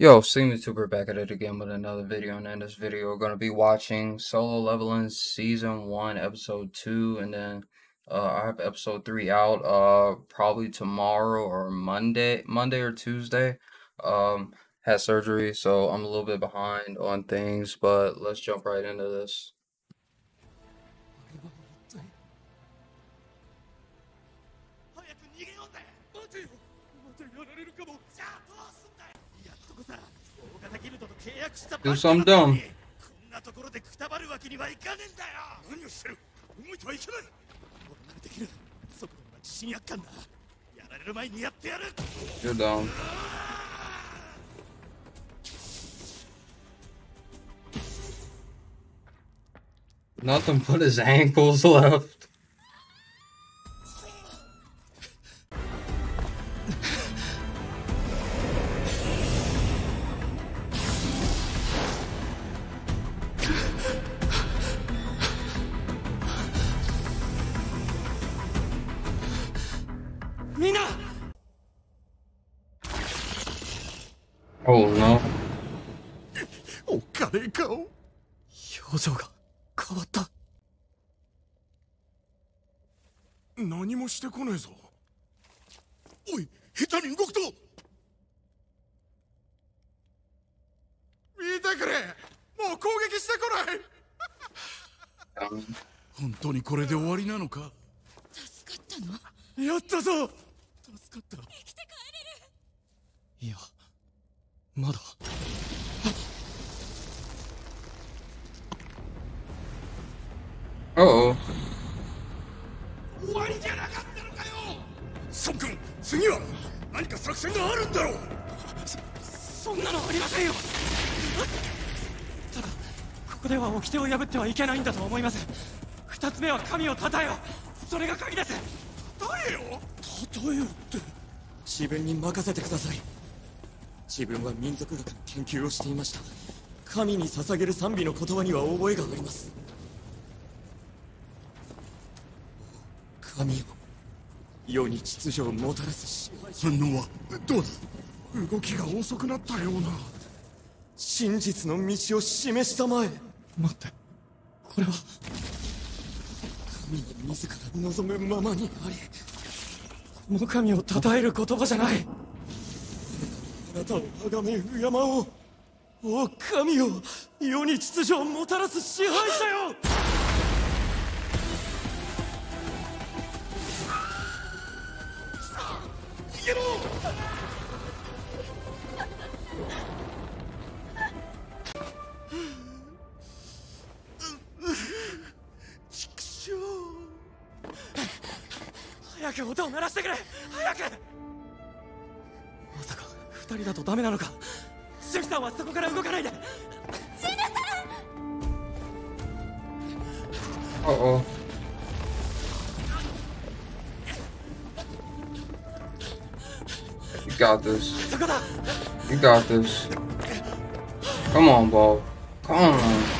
Yo, Steamy Tuber back at it again with another video, and in this video we're gonna be watching Solo Leveling Season 1, Episode 2, and then uh, I have Episode 3 out uh probably tomorrow or Monday, Monday or Tuesday. Um, had surgery, so I'm a little bit behind on things, but let's jump right into this. Do something dumb. なのにこんなところでくたばるわけにはいかねえんだよ何をしてる動いてはいけない俺ならできるそこは自信あっかんなやられる前にやってやる You're dumb. Nothing but his ankles left. おっかね表情が変わった。何もしてこねえぞ。おい下手に動くと。見てくれ。もう攻撃してこない。Um, 本当にこれで終わりなのか。助かったの？やったぞ。助かった。生きて帰れる。いやまだ uh oh. 終わりじゃなかったのかよ。孫君次は何か作戦があるんだろう。そそんなのありませんよ。ただここでは掟を破ってはいけないんだと思います二つ目は神を称えよ。それが鍵です。称えよ？称えよって自分に任せてください。自分は民族学の研究をしていました。神に捧げる賛美の言葉には覚えがあります神よ世に秩序をもたらす支配者反応はどうだ?動きが遅くなったような。真実の道を示したまえ。待って。これは。神が自ら望むままにありこの神を称える言葉じゃない。あなたを崇め敬おうお神よ世に秩序をもたらす支配者よ。逃げろ畜生早く音を鳴らしてくれ。早く。まさか二人だとダメなのかシュキさんはそこから動かないで Uh oh. got this. You got this. Come on, ball. Come on.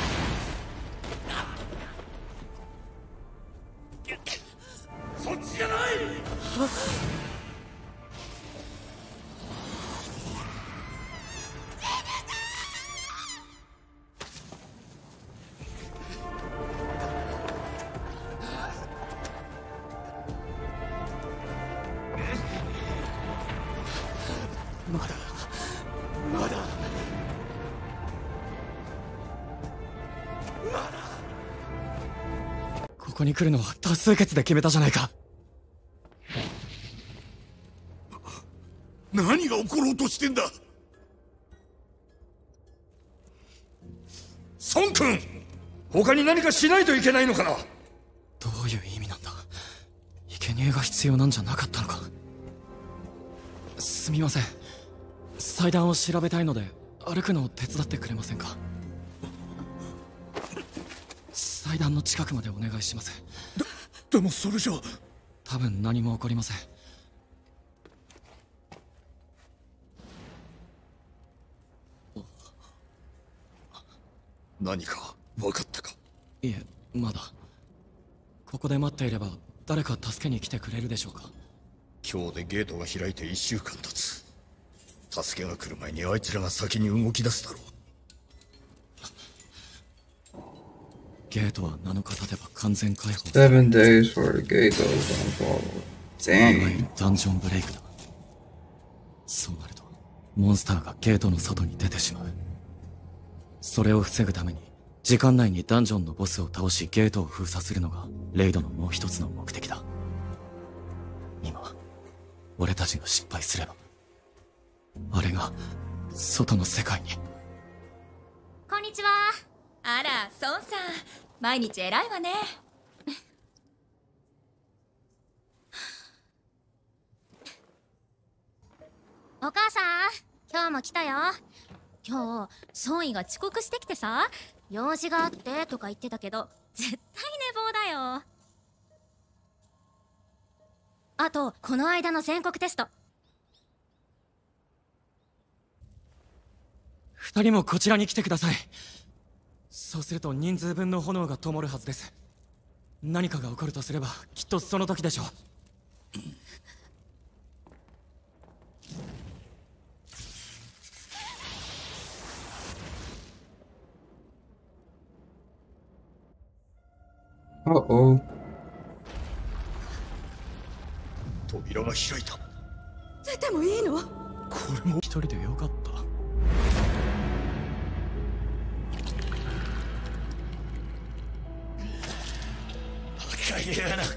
ここに来るのは多数決で決めたじゃないか。何が起ころうとしてんだ？孫君他に何かしないといけないのかな？どういう意味なんだ？生贄が必要なんじゃなかったのか。すみません。祭壇を調べたいので歩くのを手伝ってくれませんか？祭壇の近くまでお願いします。でもそれじゃ。多分何も起こりません。何か分かったか？いえまだ。ここで待っていれば誰か助けに来てくれるでしょうか。今日でゲートが開いて1週間経つ。助けが来る前にあいつらが先に動き出すだろうゲートは7日経てば完全解放 Seven days for the gate わゆ Dang. るダンジョンブレイクだ。そうなるとモンスターがゲートの外に出てしまう。それを防ぐために時間内にダンジョンのボスを倒しゲートを封鎖するのがレイドのもう一つの目的だ。今俺たちが失敗すればあれが外の世界に。こんにちはあら孫さん。毎日偉いわね。お母さん今日も来たよ。今日孫医が遅刻してきてさ用事があってとか言ってたけど絶対寝坊だよ。あとこの間の全国テスト。二人もこちらに来てくださいそうすると人数分の炎が灯るはずです。何かが起こるとすればきっとその時でしょう。Uh oh. 扉が開いた。出てもいいの？これも。一人でよかった赤い穴攻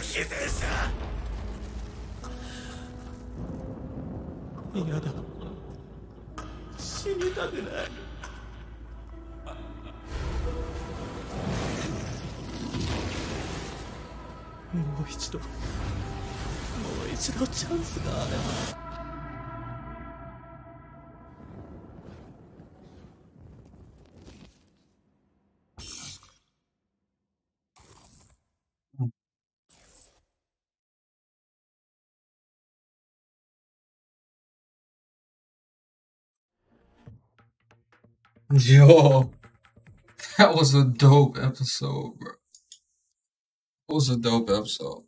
撃でさ嫌だ死にたくないもう一度もう一度チャンスがあれば Yo, that was a dope episode, bro. It was a dope episode.